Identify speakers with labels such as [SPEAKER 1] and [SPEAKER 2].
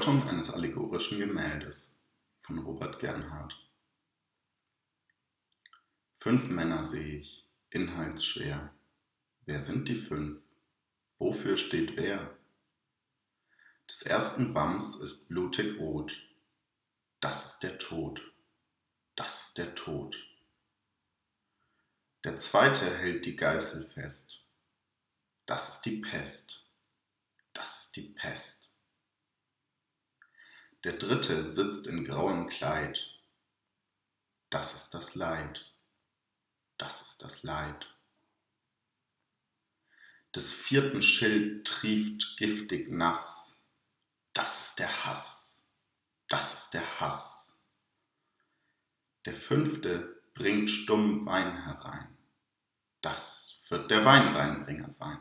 [SPEAKER 1] Deutung eines allegorischen Gemäldes von Robert Gernhardt Fünf Männer seh ich, inhaltsschwer. Wer sind die fünf? Wofür steht wer? Des ersten Wams ist blutig rot. Das ist der Tod. Das ist der Tod. Der zweite hält die Geißel fest. Das ist die Pest. Das ist die Pest. Der dritte sitzt in grauem Kleid. Das ist das Leid. Das ist das Leid. Des vierten Schild trieft giftig nass. Das ist der Hass. Das ist der Hass. Der fünfte bringt stumm Wein herein. Das wird der Weinreinbringer sein.